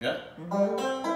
Yeah? Mm-hmm.